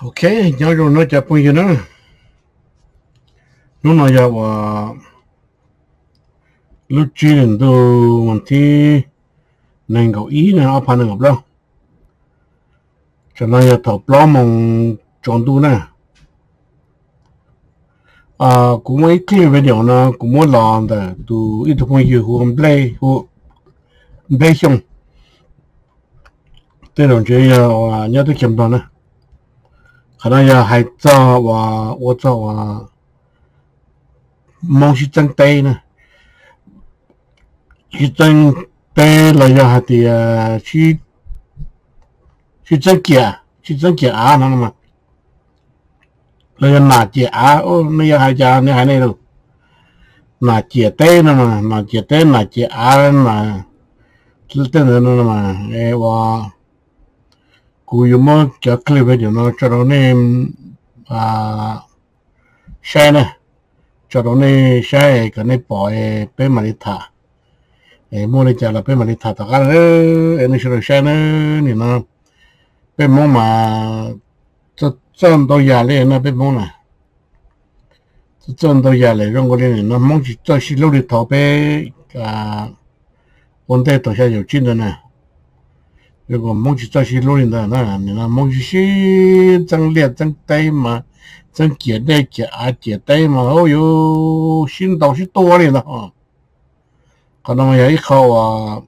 OK, nhớ rồi nó chập bây nữa. Nó nói ra và lúc chi đến đâu mình thì nên có ý nên áp hành ngọc đâu. Cho nên là thọ lo mong chọn tu nè. À cũng mấy về điều nó cũng muốn làm đó, tu ít thôi nhiều hồ play hồ play xong. Thế đồng chí à, nhớ tới kiếm đó nè. 可能也还早话，我早话，梦是真对呢，是真对了呀，还得啊去去真假，去真假啊，那嘛，了要拿假啊，哦，那要还假，你还那种拿假对呢嘛，拿假对拿假啊嘛，是真的呢嘛，哎我。 Cú yêu mà cho clip video nó, cho nó nên à share này cho nó nên share cái này bỏ à, bên mà đi thả. Em mua đi chả là bên mà đi thả. Tất cả em nó sẽ share nữa thì nó bên mông mà, cho chân đâu già lên nó bên mong này chân đâu già lên trong cái này, nó mông chỉ cho xí lâu 如果梦 mojito xiló ndana, mojixi tngliat ng taima, tngkiede kia a 啊没得么吃 ma oyo xindoxi tohni nda ho. Kono mo yai koua.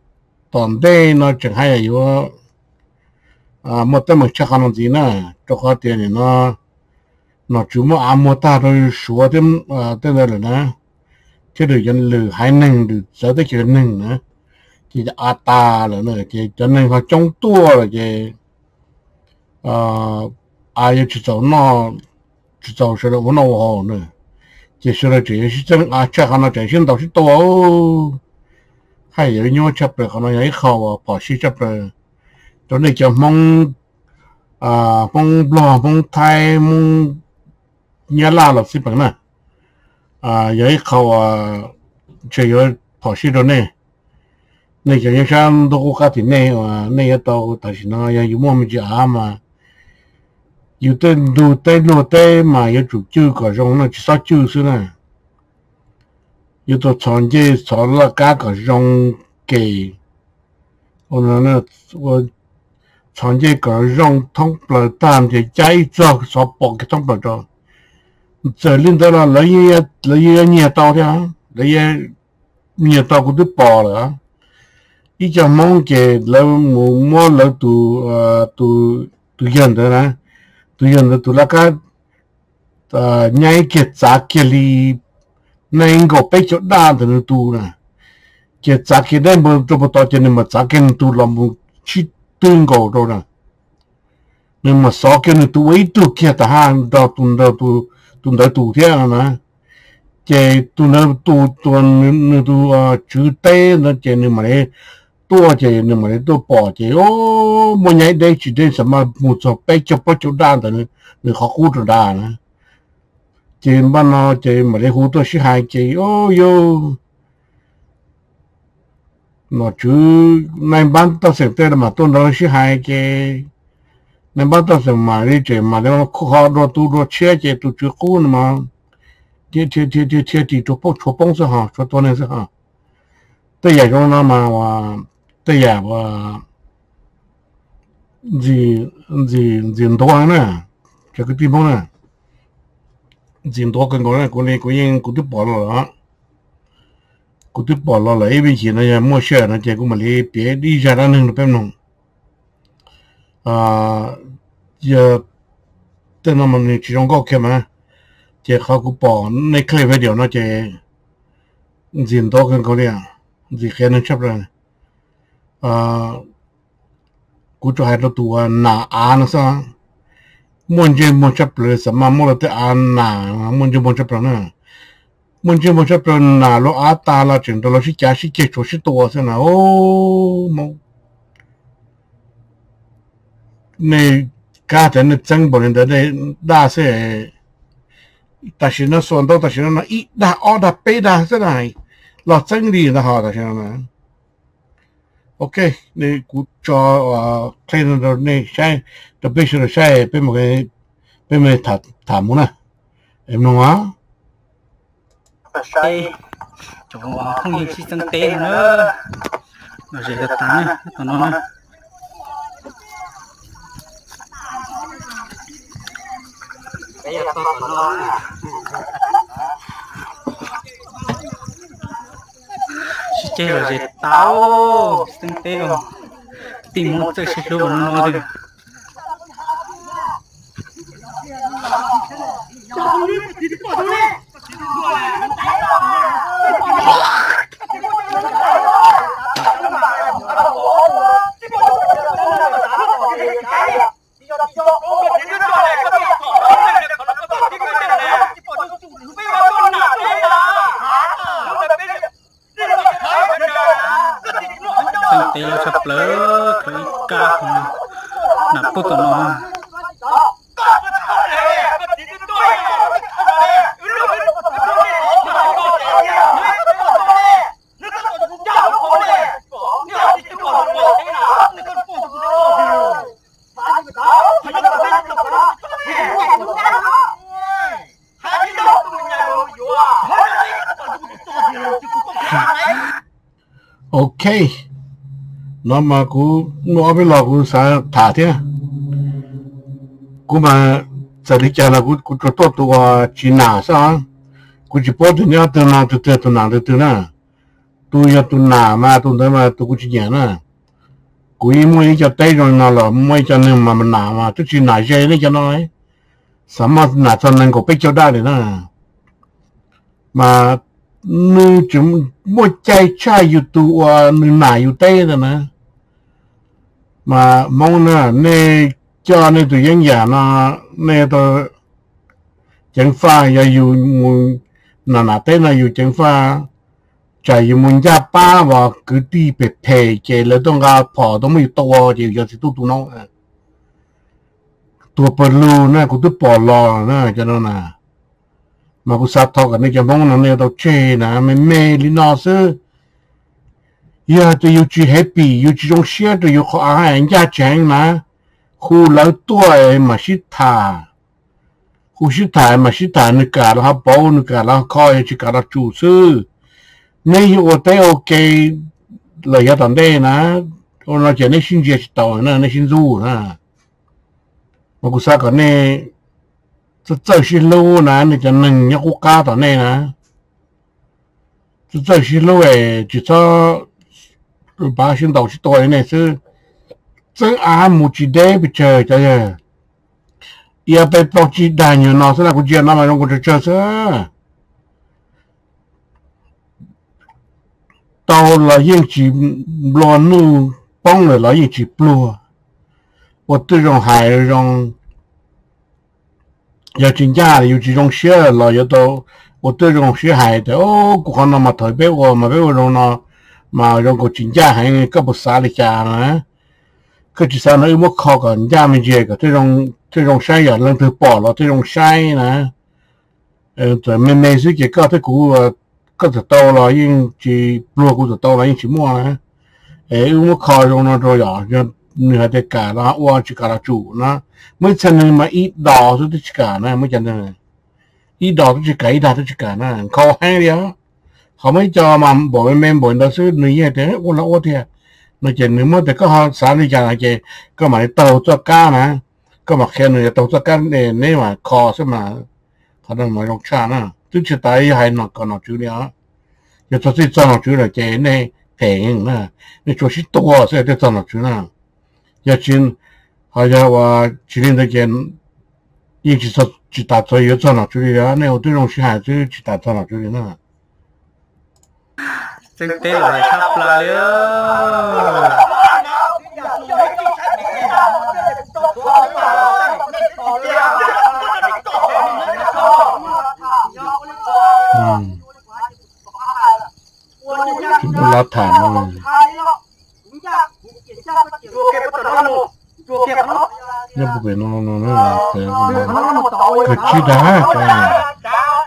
Thì à ta là nữa cái cho nên họ trong tua là cái à ai chỉ cho nó chỉ cho sự là nó hồ nữa. Chỉ sự là chỉ là chân à chắc nó chỉ xin đầu tua hay là nhau chấp được là ấy khâu à bỏ xí chấp được. Cho nên cho mong à mong lo mong thay mong nhớ la là xí bằng nè. À ấy khâu à chỉ có bỏ xí đó nè. này cho những sao đâu có cái này mà này ở đâu tại vì nó ya một mình trả mà yêu tên đủ tên nô tê mà yêu chủ chữ có rong nó chỉ sao chữ xí này yêu tôi chọn chế chọn là cả rong cái tôi là tôi chọn chế có rong thông bờ tam thì chạy cho số bỏ cái thông bờ cho giờ lên đó là lấy lấy nhiều tao thế lấy nhiều tao cũng được bỏ rồi tu tu tu dân đó nè tu dân đó tu là cái nhảy cái giá cái li nên có bé chỗ đa thì nó tu nè cái giá cái này mà cho bắt đầu cho nên mà giá cái tu là một chi tương cầu đâu nè nên mà số cái này tu ấy tu kia ta hàng đó tu đó tu tu đó tu thế nè cái tu nó tu tu nó tu chữ tê nó cái này mà多些你们都保些哦，莫年得 tua chế nhưng mà tôi bỏ chế ô mua nhảy đây chỉ đây sao mà một số bé chụp bao chụp đan thì người khó khu được đan chế mà nó chế mà đây khu tôi sẽ hại chế ô yo nó chứ nay bán tao sẽ tới mà tôi nói sẽ hại chế nay bán tao sẽ mà đi chế mà đây nó khó đồ tu đồ chế chế tu chưa khu mà chế chế chế chế chế thì chụp bao chụp bao sao hả chụp tôi này sao hả tôi giải cho nó mà à, tèo và ờ, gì gì gì đó nè, cái cái tim nè. Gì đó cái người này cô này cô yên cô tiếp bỏ rồi cô tiếp bỏ rồi là bây giờ này, mua xe nó chạy cũng mà lấy bé đi ra đó nên nó phải nông à ờ, giờ tên nó mình chỉ trong góc kia mà. Chạy khó cũng bỏ lấy cái về điều nó chạy gì đó cái người này gì cái nó chấp rồi. Ờ, cú cho hai đứa tu à, na an sa muốn chơi muốn chấp lửa sa mà muốn tới an na muốn chơi muốn chấp lửa nè. Muốn chơi muốn chấp lửa na lo á ta là chuyện đó lo chỉ cha chỉ chết chỗ chỉ tua sa na ô mô này cá thế này chẳng bao nhiêu đấy đa sẽ ta chỉ nó xuống đâu ta chỉ nó ít đa ở đa bê đa sa này? Lo chẳng đi là họ ta chỉ nó ok nên cú cho uh, trainer rồi nên sai tập bê rồi sai bên một cái bên mình thả thả muốn à em nói á tê chỗ không nhìn chỉ tăng tê nữa. Nó dễ được tán này nó nó chơi là gì táo tinh tế không tìm một tay sạch luôn nó đi Oh, my God. ตีเราสับเลยเคยกาหนับปุ๊บตัวน้องโอเค nó mà cú nó bên lò cú sa thả thế à? cú mà giờ đi chơi là cú cú cho tốt, tụi à, chỉ nà sao cú chỉ bỏ tụi nhau tụi nào tụi tụi tụi nào tụi tụi nà tụi nhà tụi nà mà tụi đó mà tụi cú chỉ nhớ nè. Cú ý mua cho tay rồi, nào là mua cho nên mà mình nà mà tụi chỉ nà chơi đấy cho nó ấy. Sao mà nà cho nên có biết cho đa đấy nè. Mà nu chúng, mua chạy chạy yêu tu à nu nà yêu rồi nè mà mong nữa nè cho nên tụi dân giả nó nè tờ chẳng pha giờ dù muốn nà nà tên là dù chẳng pha chạy dù muốn ra ba và cứ đi bẹp thề chạy lấy tông gà phò tông mì to chỉ giờ thì tụi tụi nó tụi bờ lù nè cũng tụi bỏ lò nè cho nó nè mà cũng sắp thọ cả nên cho mong nó nè tao chê nè mê mê lý nó xưa อยากจะอยู่จีแฮปปี้อยู่จีจงเชียจะอยู่ขออาหารยาแจงนะคู่แล้วตัวเองมาชิตาคู่ชิตามาชิตานึกการแล้ครับบอกนึกการแล้วคอยจิการจูซื้อนี่อเทตโอเคเลยยาตอนเด้นะเราจะในชินเจตต่อนะในชินรู้นะมากุซาก่นเนี่ยจะเจอชิลูนะในี่จะหนึ่งยักษ์ก้าตอนนี้นะจะเจอชิลูเอจิตอ bà sinh đầu chỉ tôi này chứ. Chân á một chỉ đế bị chờ cho giờ giờ bị bỏ chỉ đại nhiều nó sẽ là cũng chuyện nào mà không có chờ chứ? Tao là yên chỉ lo nu bông là là yên chỉ plua và tự dòng hải dòng giờ gia là yêu chỉ xe là giờ tao. Xe hải thì, ô cũng không mà thời bé mà bé rồi nó mà trong cuộc chiến gia hay các bộ xã lịch cha, nữa cứ chỉ sao nó mất khó cả cha mình chơi cả. Thế trong thế trong sai giờ lần thứ bỏ rồi thế trong sai nè. Rồi mình mình suy chỉ có thế cũ ờ, có thể tàu là nhưng chỉ lúa cũng thể tàu là nhưng chỉ mua nè. Ấy mất khó trong nó rồi giờ cho nửa thế cả là qua chỉ cả là chủ nó. Mới chân này mà ít đỏ thôi chỉ cả nè mới chân này, ít đỏ thì chỉ cả ít đỏ thì chỉ cả nè. Khó hay đấy có cho mà bộ men bộ đó sư nữ như thế cũng là ô thiệt nó chỉ nữ mới thì có họ xã nữ chẳng hạn có mà tàu cho cá mà. Có mà khen nữ tàu cho cá để nếu mà khó chứ mà, họ đang mà lọc cha nè chứ chỉ tại hai nó còn nó chữ đó. Giờ tôi sẽ cho nó chữ là chỉ này tiền nè nó cho sĩ to sẽ để cho nó chữ nè giờ chuyện họ giờ và chỉ nên cái chuyện nhưng chỉ chỉ cho yêu cho nó chữ đó. Nếu tôi dùng sĩ hai chữ chỉ đặt cho nó chữ đó จึงเต้นเลยครับปลาเลี้ยวรับฐานมาเนี่ยบุกไปนอนนอน้องหลับแต่ก็คิดได้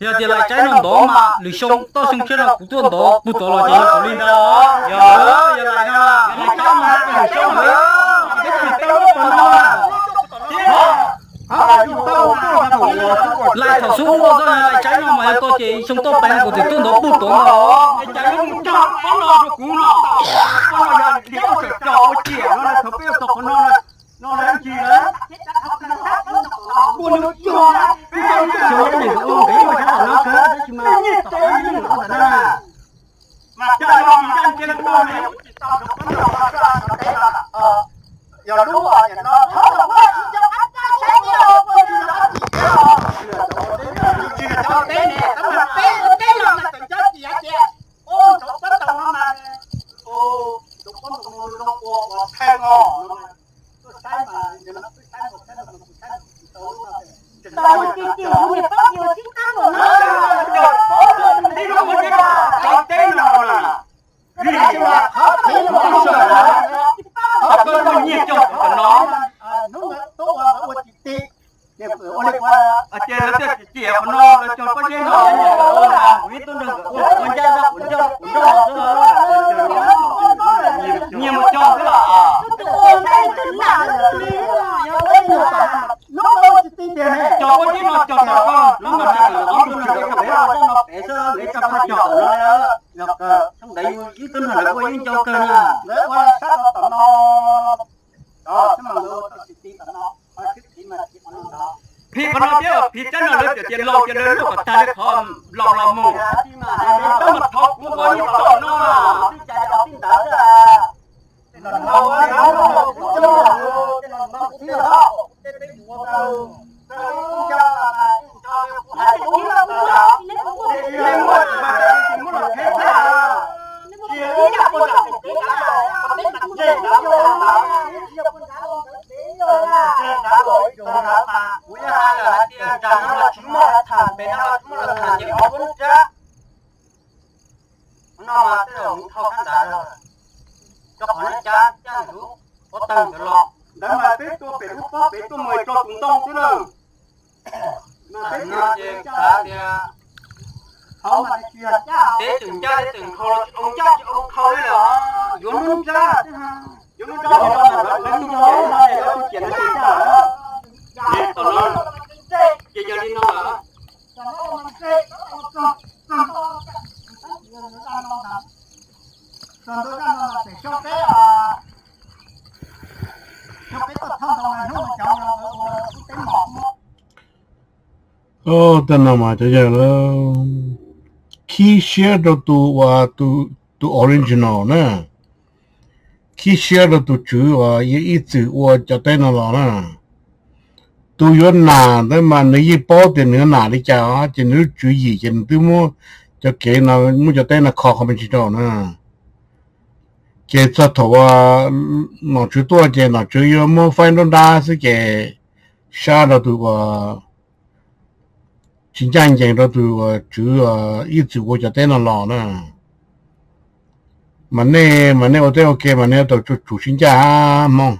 giờ giờ lại trái non đỏ mà lì sông tôi sông chết là cũng tuôn đỏ cũng tổ là chỉ là tổ linh đó. giờ giờ lại nha cái này cho mà cái này cho mà. cái này tao nó còn đâu lại thảo xuống mua rồi lại trái non mà tôi chỉ sông tôi bèn của thì tuôn đỏ bút đó cái trái nó cho có nó cho cú nó. nó giờ đi có sự cho chìa nó là thập biết tộc nó là nó là gì đấy buồn nó nó cho cái này ôm cái mà chắc là nó đấy chứ mà tộc nó như nó là nó mà cho nó đi ăn trên nó này. Giờ đúng rồi giờ nó cho té nè tấm là té té là là tình chết gì hả chị ô chỗ tàu nó mà ô chỗ một người nó qua qua thay ngò tôi sai mà giờ nó tôi sai một cái là một cái là tôi mà Tao người nhiều chính ta 哦，等那嘛，这些了，key share 的都哇都都 original 呢，key share 的都主哇也一直我就等那了呢，都有哪的嘛，你一包的你哪里家啊，就你注意，就你么就给那么就等那考考不知道呢。这这头啊，拿去多少钱？拿去要么反正大是给下了多吧。Chính cái đó tu chú à chữ ờ, của cho tên là lò nè mà nè mà nè ở đây ok, mà nè tao chủ chủ sinh ra à, mong.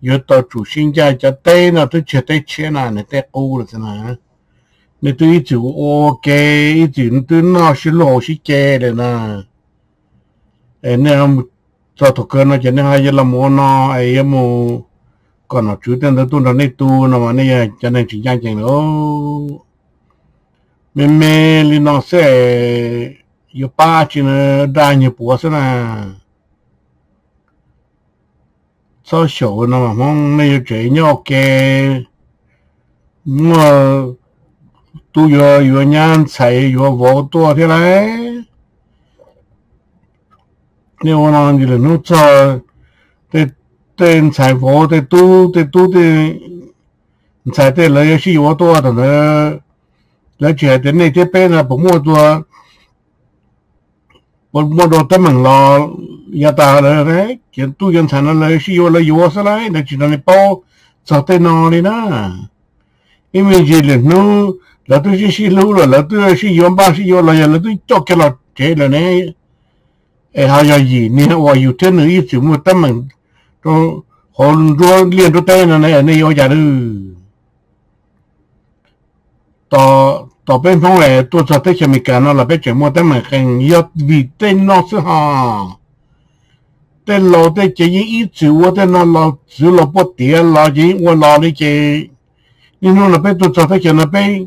Giờ tao chủ sinh ra cho tên là tôi chưa tới chuyện nào này tới ô rồi thế nào nè tôi ý chữ ok ý chữ tôi nó xin lỗi xin chê rồi nè. Em nè cho thuộc cơ nó cho nên hay là món nó ấy, mua còn nó chú tên đó tu nó này tu, nó mà này cho nên chỉ giang chừng nó mê mê li nó sẽ yo ba chỉ nó ra nhiều bữa xí nè sau sổ nó mà mong này chế nhau kê mua tu yo yo nhan chạy yo vô tua thế này nếu nó làm gì là nó chơi 对你采购对都对都对，你采对了也是有多的呢，而且的那些白呢不么多，不么多他们了也打了嘞，就都人产了了是有了有是嘞，那就让你包找在哪里呢？因为这里呢，那都是西路了，那都是原巴是有了呀，那都交给了这了呢，哎还要一年我有这能一直么他们。trong hồn rua liền tay này này này ở nhà đi tỏ tỏ bên phong này tôi sợ tới chuyện mình cả, nó là bên chuyện mua tới mà khăn yếu vì tên nó sẽ hò tên chỉ những chữ của tên là chữ là bớt tiền là gì của lò đi chứ nhưng nó là tôi sợ tới chuyện là bên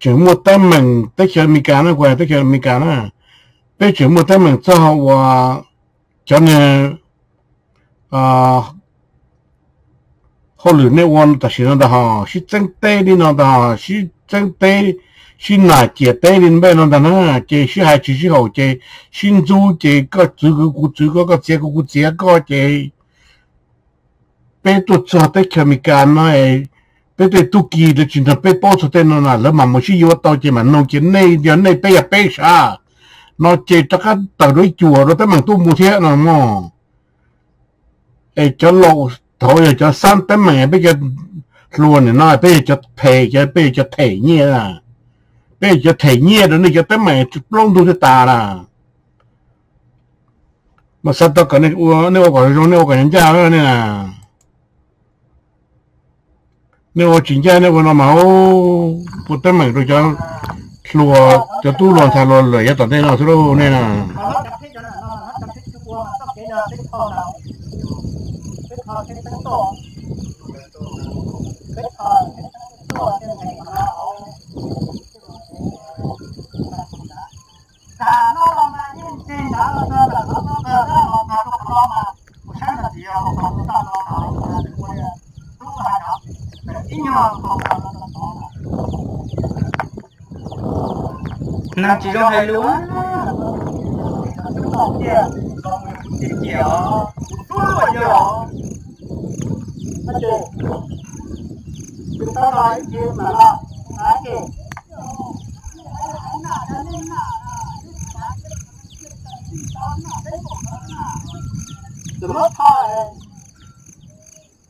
chuyện mua tới mình tới chuyện mình cả nó quẹt tới chuyện mình cả nó. Bên chuyện mua tới mình sao họ cho nên à họ lựa nêu quan ta xin nó ha, xin chân tê đi nó ha, xin chân tê xin là chè tê đi bên nó đó nó chè xin hai chỉ xin hậu chè, xin du chè cái chữ cái cụ chữ cái có chế cụ chế có chế bé tu cho tới khi mình can nó ấy bé tu tu kỳ được chuyện là bé bao số tên nó là lỡ mà một số yếu tao chế mà nông chế này giờ này bé là bé sa nó chế tất cả từ đối chùa rồi tới mảng tu mua thế nào mà ai cho lộ thôi cho san tới mẹ, bây giờ luôn này nói, bây giờ cho cho, bây giờ cho thầy nhé bây giờ cho thầy rồi này cho tới mẹ, lông tu ta là. Mà sao tao cái này nếu có rồi nếu có nhân gia nữa nè nếu chính gia nếu nó máu một tới mẹ rồi cho lùa, cho tu lùa thà lùa lười cho tận đây nào thôi nè Nah, kita belok. Hai lúa chúng ta nói chuyện mà là nói kì. Đừng mất thôi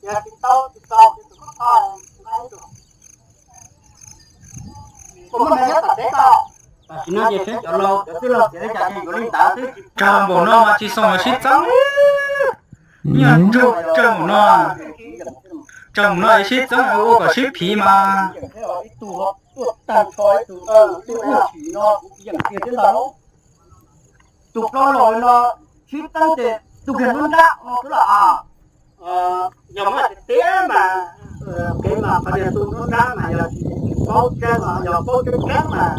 nhà chúng tao chúng tao đừng mất thôi ngay được cũng mà nhớ tập đấy tao nói gì thế cho lâu cho lâu để trả gì của linh tạo thế trong bộ nó mà chỉ xong mà xít trắng. Nhá trong trong nó trong nơi ship giống như có ship phí mà tụ họp tụ tàn khói tụ ờ tụ họp phí nó dạng kia thế nào tụ nó rồi nó ship tăng tiền, tụt gần luôn đã nó cứ là à nhóm là tế mà cái mà phải là tụ nó đã mà giờ có cái mà giờ có cái khác mà.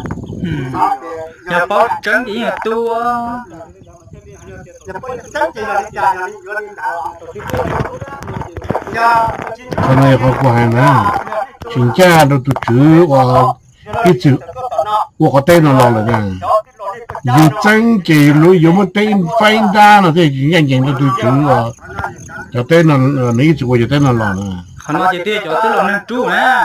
Giờ có trấn gì là tua hôm nay có quả hàng đó chính cha nó tụt chữ và cái chữ của có tên nó là cái dù chân chỉ lối dù một tên phanh ra nó thì chỉ nhanh nhanh đâu tụt chữ và cho tên nó lấy chữ của cho tên nó là nè hắn nói chỉ tiếc cho tên là nên chú nè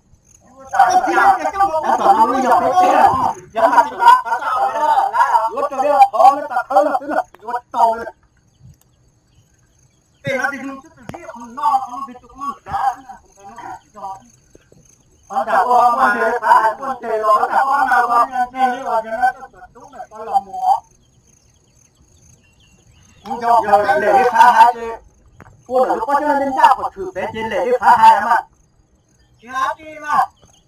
để ta đi đuổi tao chứ ta có có hai để ta có hai cái nó của tao là cái qua trên tám nó tao nói là chứ? rồi. Thế mà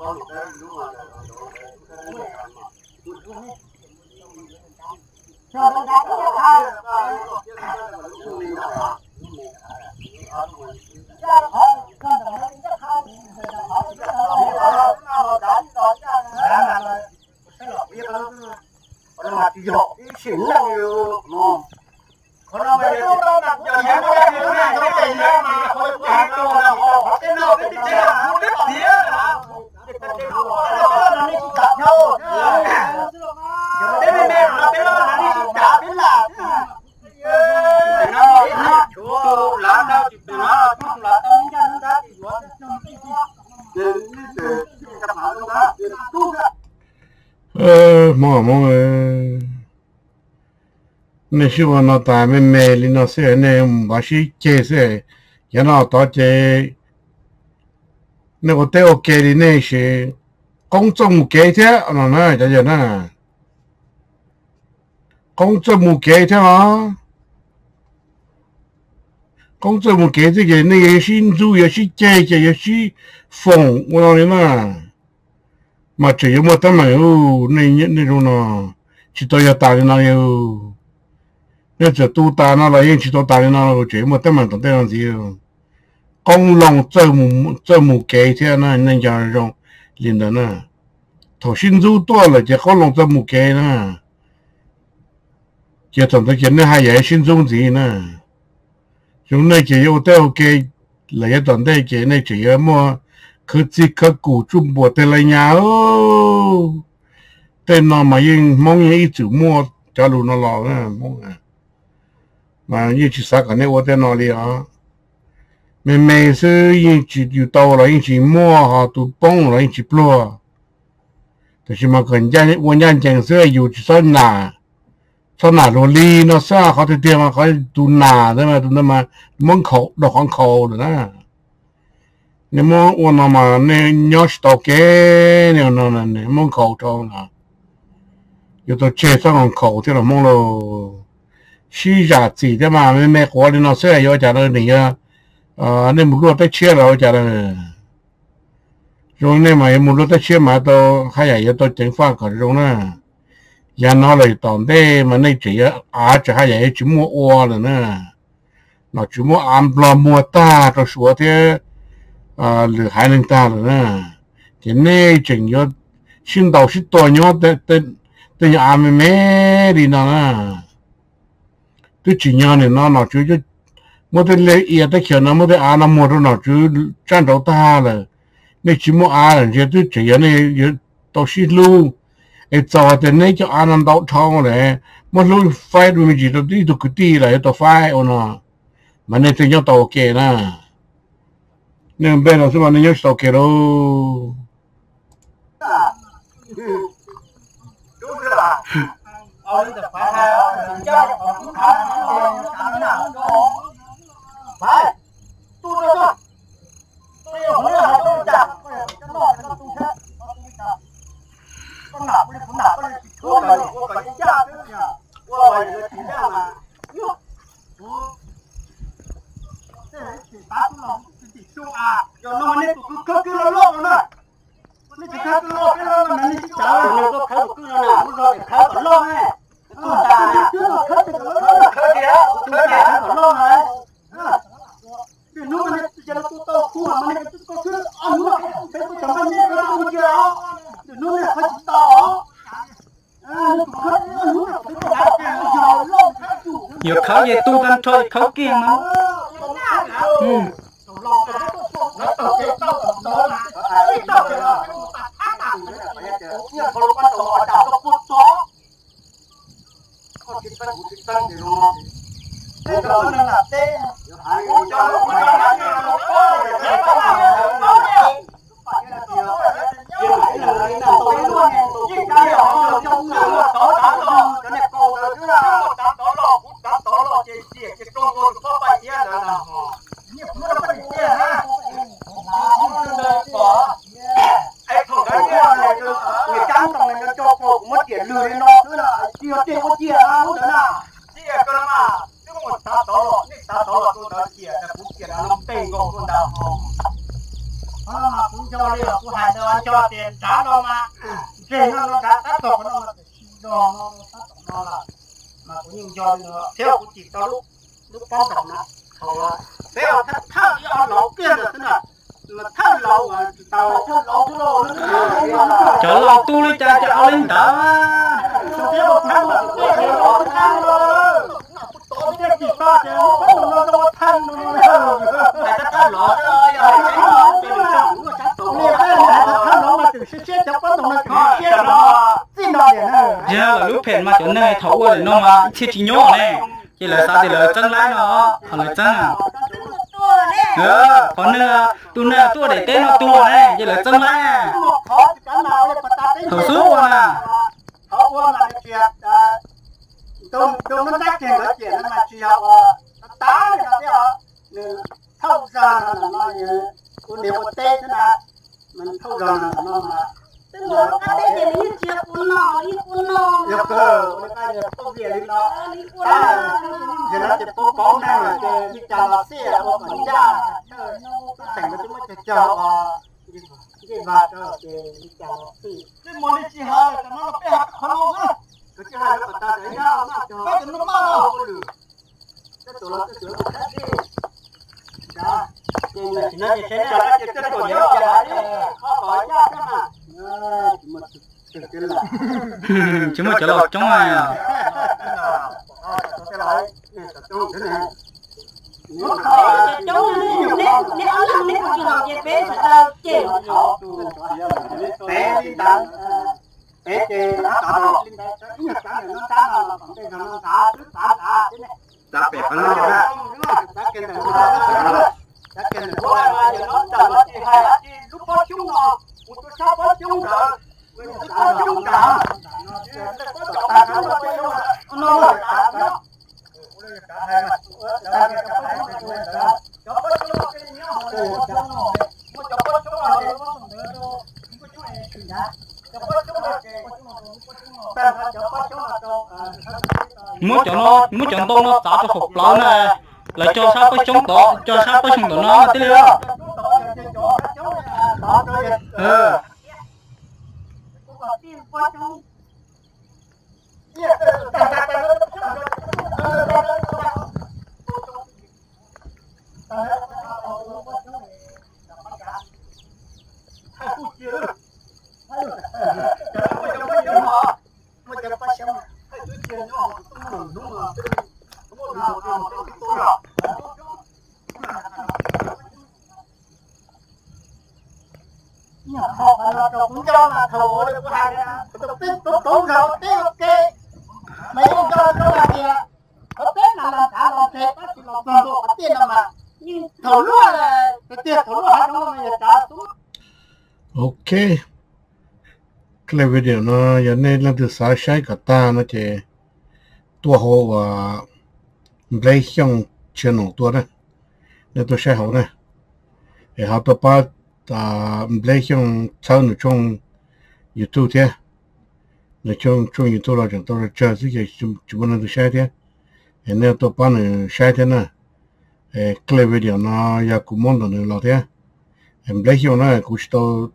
là con là học khớp nữa học nó thì ta kia là học khớp cho nên là sao cái tới học khớp cái ôn cái cái ôn là học à của hàng thà rồi cũng cho có tên được nhưng mà chịu ôn nó học cái đó giờ cũng biết là cái này cái này nó nhận nó rồi đó là cái cái nó nó ai nó hết rồi thì chắc không có nữa cho nó đã có hai ờ mò mò nè shi wa nó ta mẹ mẹ li nó sẽ nè bà shi chế sẽ ya nó tao chế nè có thể ok đi nè shi công众唔给thế nó nè cho giờ nè công众唔给thế hả công众唔给这个那个新主也是姐姐也是疯我nói nè mà chỉ có một tấm mà u này nhận này rồi nó chỉ tôi ya tài nó yêu nếu chỉ tu ta nó là yên chỉ tôi tài nó chỉ một tấm mà tổng tên là gì? Công lòng chơi mù chơi mù kế thế này, nên giờ rồi, liền đó nè à. thổ sinh du to là chỉ có lòng chơi mù kế nè. Chỉ tổng tới kiến hai giải sinh dung gì nè. Chúng này chỉ yêu theo ok là cái tổng đây chỉ này chỉ có mua cứ chỉ có cụ chung bộ tên là nhà ô. Tên nó mà yên mong yên ít chữ mua, cho luôn nó lò á mong à. mà như chỉ sao 那有去啥个呢？我在哪里啊？每每首人去就到了，人去摸哈都蹦了，人去 blow。但是嘛，人家我家讲说有去啥哪，啥哪罗里那啥好的地方，好都哪的嘛，都那么门口那黄口的呢。你们我那么那鸟是到给那那那那门口找呢，有到街上口这了门喽。西甲子的嘛，没没活的呢，虽然有讲到你呀，啊，你不过得切了，我讲的，用你嘛也不过得切嘛，都还也要到政府可用呢，也拿来当的嘛，你只要啊，只还也只么窝了呢，那只么安不了么大，都说的啊，你还能大了呢，今天正要新到是多年的的的阿妹妹的呢。Tôi chỉ nhớ này nó nó chú chứ, mỗi cái lấy ý tới kiểu nó mỗi cái ăn nó mua rồi nó chú tranh đấu ta là. Nên chỉ mua ăn rồi tôi chỉ nhớ này tôi xin lu ấy cho tên này cho ăn ăn đậu thong này. Mỗi lúc phải đuôi chỉ tôi đi tôi cứ đi là tôi phải ôn à mà nên tôi nhớ tàu ok nè nên bên nó xem mà nhớ tàu kia đâu. Đúng ở tập phải ha, mình cho họ cũng khá là nó nào phải tu nó cho tôi không là tôi chặt cái nó cái nó tu thế con nào con nào con nào con nào con phải cha nữa nhỉ ôi nó chỉ ra mà chỉ ta tu chỉ tu à giờ nó mới cứ cứ cứ lo luôn rồi nó chỉ cứ lo cái lo mà nó chỉ chả nó có khởi cứ nó nào nó rồi khởi còn lo này tu ta cứ lo khởi thì lo khởi gì á khởi gì á còn lo này thì nó mà chỉ là tu tao khu mà nó cứ cứ ăn nó thấy tôi chẳng bao nhiêu nó tu chưa thì nó là phải tao nhiều khảo về tu căn thôi khảo kia mà ừ Thế đó nó là thế. Hai cái cho nó cho nó cho nó có để nó có mà nó đi. Phải là điều. Là cái nào tôi luôn. Nhưng cái đó trong người một đó đã lo. Cái này cầu rồi chứ là. một tám đó lo một tám đó lo chỉ chỉ cái công công có phải nhé là là Nhưng mà nó phải kia ha. ai không cái Cái nhé này người trắng trong này nó cho cổ mất tiền lừa nó nữa là chia tiền có chia ha, không được nào. chỉ cái mà chứ một tám đó lo cái tám đó lo tôi đã chỉ là cũng chỉ là nó tiền của con đào Nó mà cũng cho đi là cũng hành đâu anh cho tiền trả đâu mà. Tiền nó nó đã tác động nó mà đồ nó nó là mà cũng như cho nữa. Theo cũng chỉ cho lúc lúc nó. Thôi là thế là thắt thắt đi ở lỗ kia rồi thế nào. Mà thắt lỗ mà tàu thắt lỗ thứ lỗ nó cho lo tu đi cha cho ao linh đó Theo thắt lỗ kia thắt rồi. Tôi biết chỉ có chứ không nó nó thắt nó cái cái là thắt lỗ mà từ xếp xếp cho có đồng nó kia đó. Nó nó. giờ là lúc phèn mà chỗ này thấu qua để nó mà thiết chỉ nhỏ này chỉ là sao thì là chân lái nó còn là chân à ờ còn nữa tu nữa tu để tên nó tu này chỉ là chân lái à thấu số à Họ qua mà chuyện tôi tôi nó đắc tiền cái chuyện mà chỉ học tá này là thế họ thâu ra là nó như tôi nếu có tê thế nào mình thâu ra là nó mà yêu cơ nó cái như tôi về đi nó thì nó chỉ tôi có năng là cái đi chào là xe là một mình ra thành cái chúng nó chờ cái và cho cái đi chào là xe cái món này chỉ hai là nó phải học khó nữa cái thứ hai là ta thấy nhau mà. Cho cái nó mà nó cái tổ là cái sửa của cái gì đó nó chỉ thế là cái cái tổ nhớ chả đi họ hỏi ra cái mà mà thực mà chỗ lọt trong này à. Cái loại nó nó nó đã nó nó chờ nó chúng nó một nó nó nó muốn cho nó muốn cho nó nó tạo cho phục lâu này lại cho sao có chống tổ cho sao có chống tổ nó tí nữa ừ cũng cho là thầu được có hàng tôi không tôi cũng rồi tiếp ok. Mấy ông cho cho là gì ở tết là là thả làm tết các chị làm toàn bộ bắt tiền mà. Nhưng thổ lúa là cái tiền thổ lúa hai trăm mà giờ trả xuống. Ok. Cái này video nó giờ này lần từ sáng sáng cả ta nó chỉ tua hồ và lấy xong chuyện nổ tua đấy nên tôi sẽ học này để học tôi bắt à lấy xong sau nữa trong youtube thế. nữa trong trong youtube là chúng tôi chờ cái gì chúng chúng mình được sai thế nên tôi bắt nữa sai thế này cái video nó giờ cũng mong được là thế em lấy xong nó cũng tôi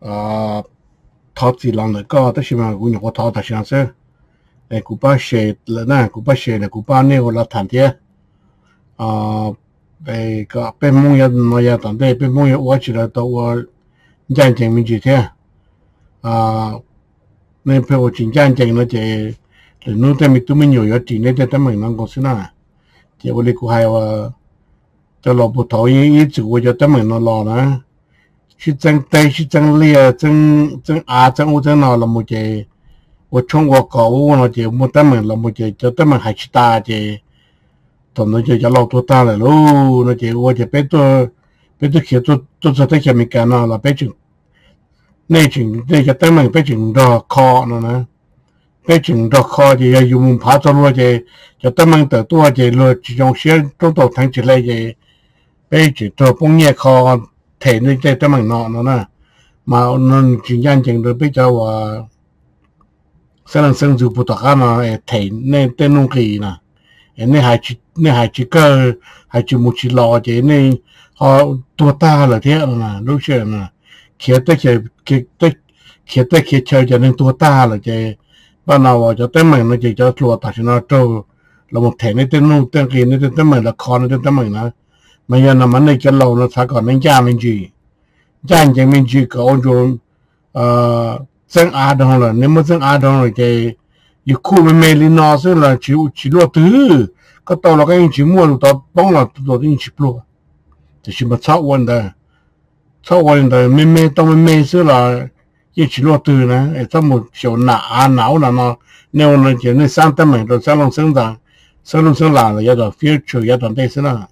à thọ chỉ làm được có tất nhiên cũng có thọ tất nhiên sẽ em cũng bắt xe là nè cũng bắt xe là cũng bắt nêu là thành thế à về cái bên mông ya nó ya tận đây bên mông ya 我起来到我战争民主天啊 那陪我进战争那些人弄他们都没有要进那些他们能公司呢结果你估还话这老不讨厌一直我就他们那老呢去争对去争烈争争啊争我争那了么些我从我搞我那些没他们了么些就他们还去打些 同那就叫老多大了喽，那就我就别多别多去做做做在下面干了，那别就 那就那就等门别就到考了呢。别整到考就要用爬着路就就等门得多就路这种些都都腾起来就别就到半夜考提那在等门闹了呢，嘛那就眼睛都比较话。sẽ làm sinh dục bút tạc nó thấy nên tên nông kỳ nè nên hai chỉ nên hai chỉ cơ hai chỉ một chỉ lò chứ nên họ tua ta là thế là lúc xưa nè Kia tới kia kia tới kia tới chơi cho nên tua ta là chơi ban đầu cho tới mình nó chỉ cho lùa ta cho nó trâu là một thể nên tên nông tên kỳ nên tên mình là con nên tên mình nè mà giờ nằm anh này cái lâu, nó sao còn nên cha mình gì cha mình gì có ông chủ ờ dân á đông rồi nếu mà dân á đông rồi chơi, yêu khu mê mê lên nó sẽ là chỉ chỉ lo thứ có tàu là cái chỉ mua tàu bông là tàu đi chỉ lo thì chỉ mà sáu vấn đây sau qua đời mê mê tông mê mê xứ là chỉ chỉ lo từ nè ở trong một chỗ nã não là nó nếu nó chỉ nên sáng tâm mình rồi sang lòng sinh ra sang lòng sinh là là giờ future giờ đoạn thế xứ là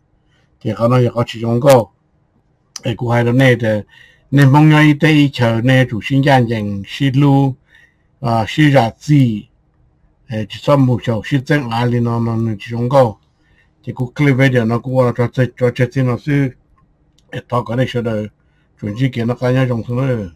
thì có nó có chỉ trong cô ở cụ hai đó này thì nên mong nhau đây chờ nè chủ sinh gian dành xí lu à xí ra gì chỉ trong một chỗ xí chân ai lên nó nó chỉ trong cô thì cụ clip video nó cũng là cho chơi cho chơi xin nó sư ở đó có đấy sao đời chuẩn chỉ kiến nó cái nhau trong thứ nữa